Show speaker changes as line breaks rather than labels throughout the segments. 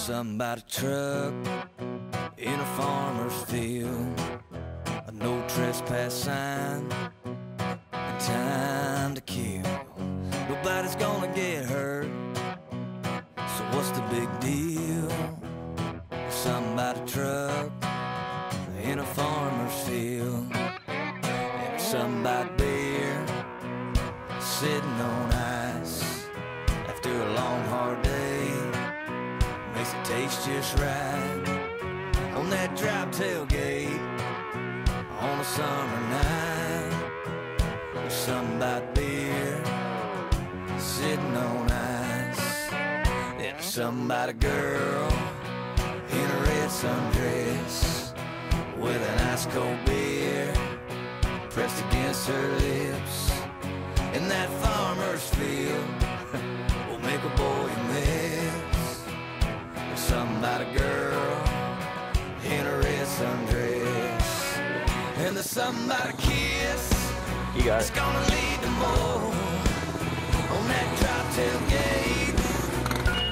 somebody truck in a farmer's field. A no trespass sign and time to kill. Nobody's gonna get hurt. So what's the big deal? Somebody truck in a farmer's field. And somebody beer sitting on ice makes it taste just right on that drop tailgate on a summer night. With somebody beer sitting on ice. And somebody girl in a red sundress with an ice cold beer pressed against her lips. In that farmer's field somebody girl in a red sundress. And the somebody kiss
You got
it's
it.
gonna lead to more on that drop tailgate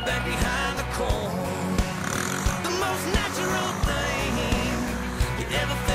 back behind the corn. The most natural thing you ever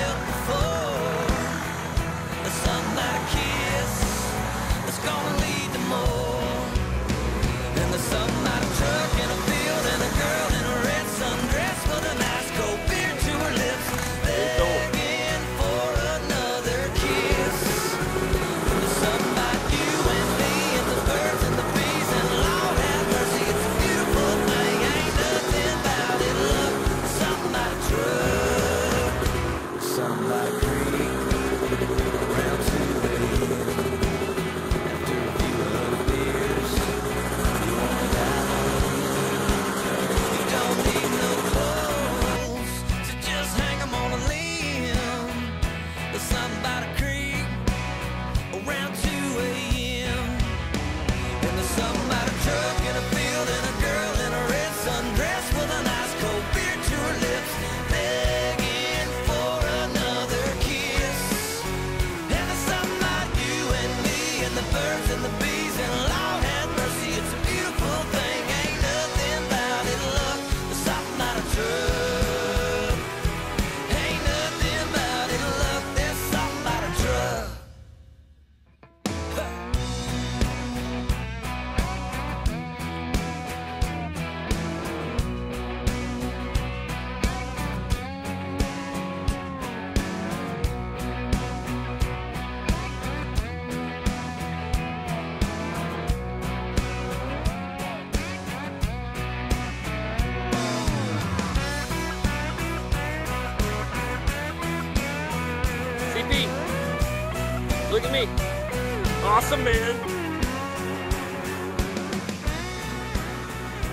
look
at me. Awesome, man.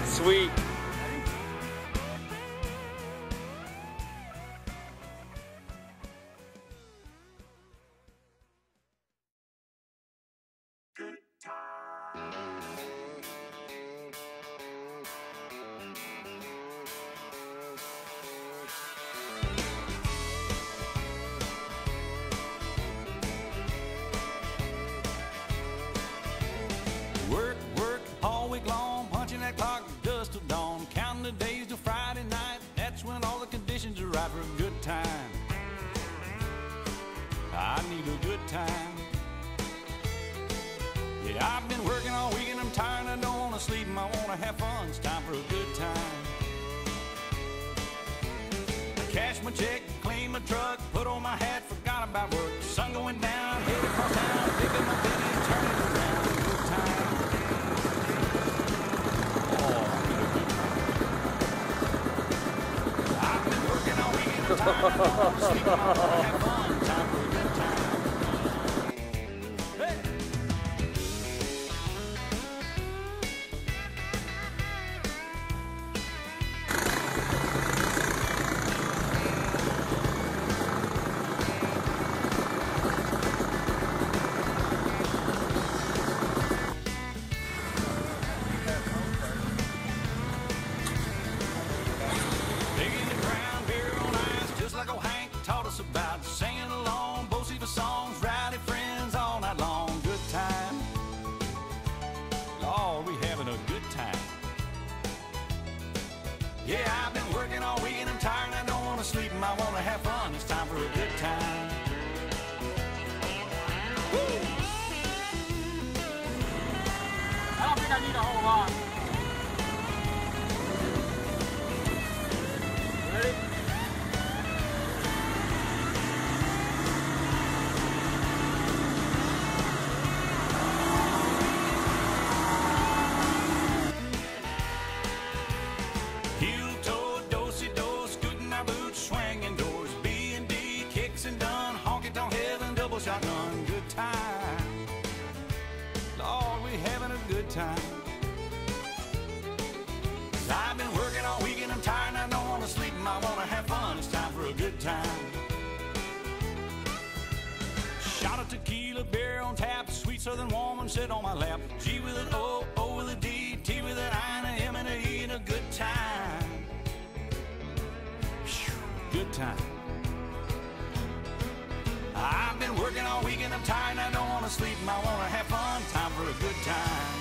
Sweet.
Work, need a good time. Yeah, I've been working all week and I'm tired. I don't want to sleep I want to have fun. It's time for a good time. I cash my check, clean my truck, put on my hat, forgot about work. Sun going down, head across town, pick up my penny, turn it around. Good time. Oh, I've been working all week and I'm tired. I don't want to sleep I want to have fun. Scooting our boots, swinging doors, B and D, Kix and Dunn, honky tonk heaven, double shotgun, good time. Lord, we having a good time. Southern woman sit on my lap. G with an O, O with a D, T with an I and a M and a E and a good time. Good time. I've been working all week and I'm tired I don't wanna sleep and I wanna have fun. Time for a good time.